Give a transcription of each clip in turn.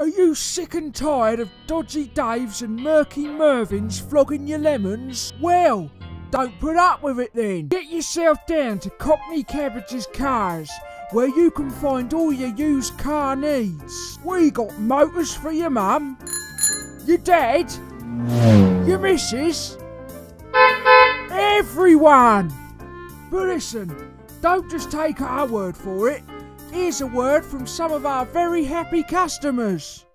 Are you sick and tired of dodgy Daves and murky Mervins flogging your lemons? Well, don't put up with it then. Get yourself down to Cockney Cabbage's Cars, where you can find all your used car needs. We got motors for your mum, your dad, your missus, everyone. But listen, don't just take our word for it. Here's a word from some of our very happy customers.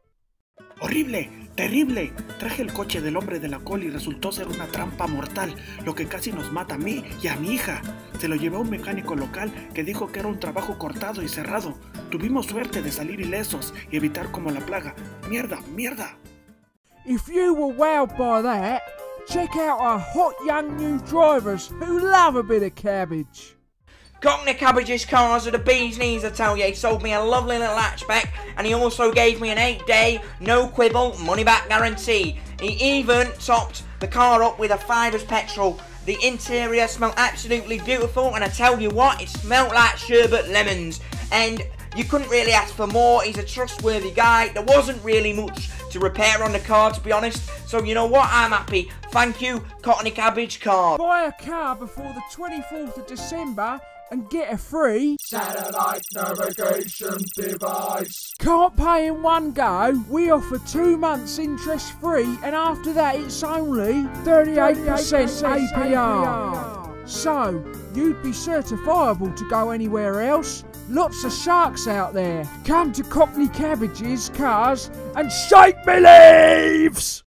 ¡Horrible! ¡Terrible! Traje el coche del hombre de la col y resultó ser una trampa mortal, lo que casi nos mata a mí y a mi hija. Se lo llevé a un mecánico local que dijo que era un trabajo cortado y cerrado. Tuvimos suerte de salir ilesos y evitar como la plaga. ¡Mierda! ¡Mierda! If you were wowed by that, check out our hot young new drivers who love a bit of cabbage. Cockney Cabbage's cars are the bee's knees, I tell you. He sold me a lovely little hatchback, and he also gave me an eight day, no quibble, money back guarantee. He even topped the car up with a fiver's petrol. The interior smelled absolutely beautiful, and I tell you what, it smelled like sherbet lemons. And you couldn't really ask for more. He's a trustworthy guy. There wasn't really much to repair on the car, to be honest. So you know what? I'm happy. Thank you, Cockney Cabbage Car. Buy a car before the 24th of December and get a free satellite navigation device. Can't pay in one go. We offer two months interest free, and after that, it's only 38% APR. So, you'd be certifiable to go anywhere else. Lots of sharks out there. Come to Cockney Cabbages, cars, and shake me leaves!